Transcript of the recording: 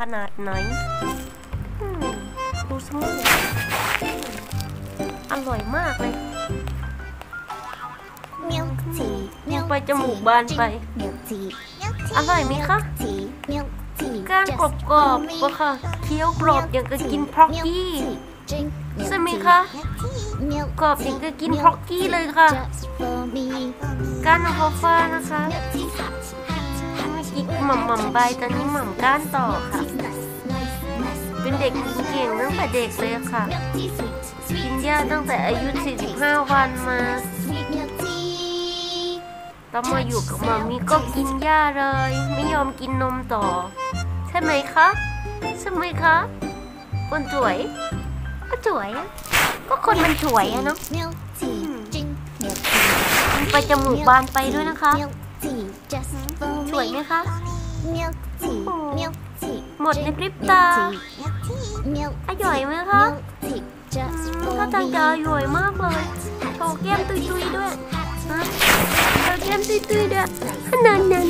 ขนาดไหนอืมดูสมูทอร่อยมากเลย milk tea ยังไปจมูกบานไป milk tea อร่อยไหมคะ tea milk tea ก้านกรอบกรอบๆก็ค่ะเคี้ยวกรอบอย่างกับกินพร็อกกี้ใช่ไหมคะ milk กรอบอย่างกับกินพร็อกกี้เลยค่ะ just for me ก้านอัลฟาฟ้านะคะเมื่ อกี้หม่ำหม่ำๆใบตอนนี้หม่ำก้านต่อค่ะ เป็นเด็กกินเก่งตั้งแต่เด็กเลยค่ะ กินยาตั้งแต่อายุ 45 วันมาต้องมาอยู่กับหมามีก็กินหญ้าเลย ไม่ยอมกินนมต่อ ใช่ไหมคะใช่ไหมคะคนสวยก็สวยอะก็คนมันสวยอะเนาะ milk tea drink milk มันไปจมูกบานไปด้วยนะคะ milk tea just for สวยไหม me คะ milk tea milk tea หมดในพริบตา milk อร่อยไหมคะ milk tea just อืม for ถ้าทาง me จะอร่อยมากเลยโชว์แก้มตุยๆด้วยฮะโชว์แก้มตุยๆด้วยนั่นนั่น